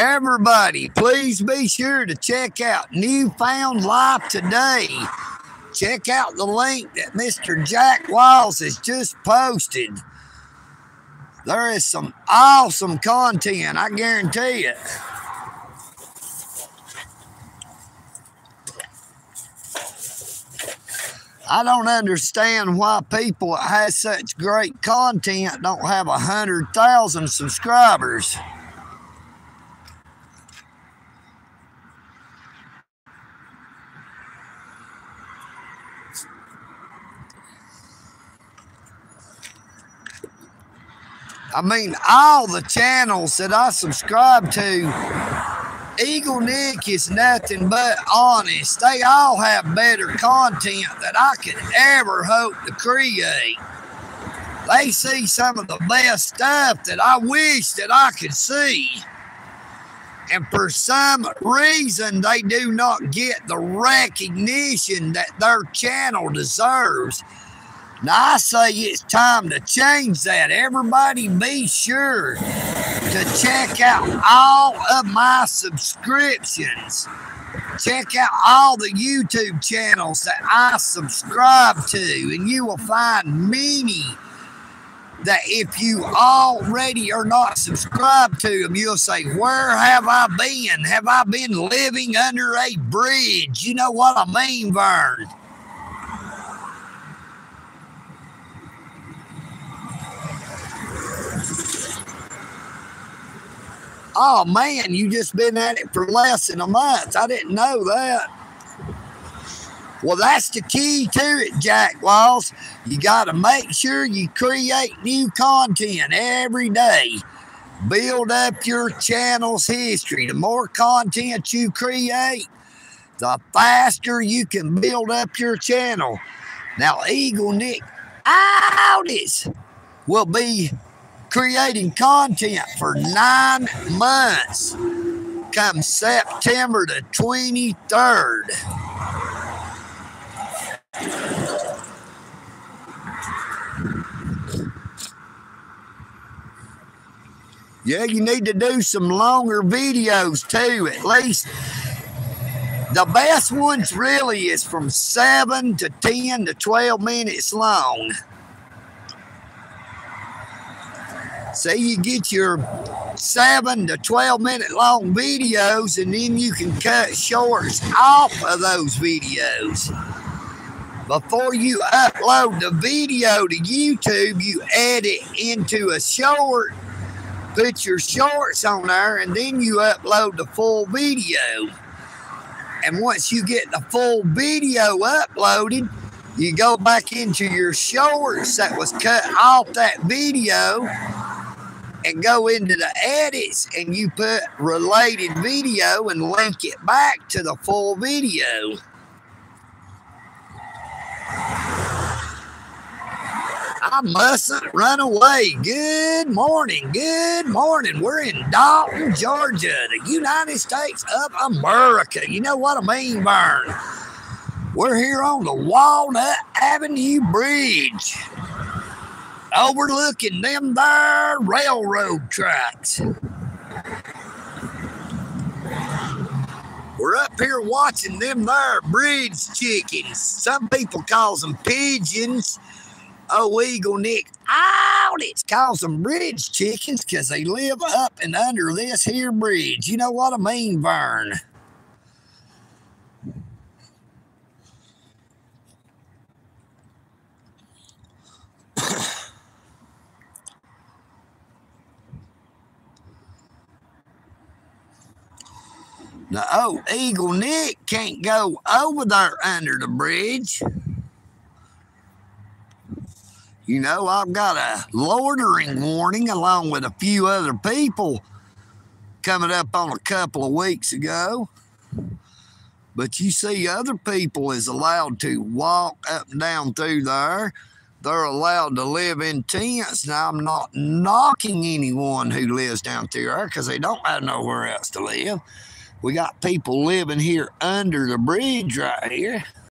Everybody, please be sure to check out Newfound Life today. Check out the link that Mr. Jack Wiles has just posted. There is some awesome content, I guarantee it. I don't understand why people that such great content don't have a hundred thousand subscribers. I mean, all the channels that I subscribe to, Eagle Nick is nothing but honest. They all have better content that I could ever hope to create. They see some of the best stuff that I wish that I could see. And for some reason, they do not get the recognition that their channel deserves. Now, I say it's time to change that. Everybody be sure to check out all of my subscriptions. Check out all the YouTube channels that I subscribe to, and you will find many that if you already are not subscribed to them, you'll say, Where have I been? Have I been living under a bridge? You know what I mean, Vern? Oh man, you just been at it for less than a month. I didn't know that. Well, that's the key to it, Jack Wiles. You got to make sure you create new content every day. Build up your channel's history. The more content you create, the faster you can build up your channel. Now, Eagle Nick Audis will be creating content for nine months come September the 23rd. Yeah, you need to do some longer videos too, at least. The best ones really is from 7 to 10 to 12 minutes long. Say you get your seven to 12 minute long videos, and then you can cut shorts off of those videos. Before you upload the video to YouTube, you edit into a short, put your shorts on there, and then you upload the full video. And once you get the full video uploaded, you go back into your shorts that was cut off that video and go into the edits and you put related video and link it back to the full video. I mustn't run away. Good morning. Good morning. We're in Dalton, Georgia, the United States of America. You know what I mean, Vern? We're here on the Walnut Avenue Bridge overlooking them there railroad tracks. We're up here watching them there bridge chickens. Some people calls them pigeons. Oh, Eagle Nick out. It calls them bridge chickens because they live up and under this here bridge. You know what I mean, Vern? The old Eagle Nick can't go over there under the bridge. You know, I've got a loitering warning along with a few other people coming up on a couple of weeks ago. But you see, other people is allowed to walk up and down through there. They're allowed to live in tents. Now, I'm not knocking anyone who lives down through there because they don't have nowhere else to live. We got people living here under the bridge right here.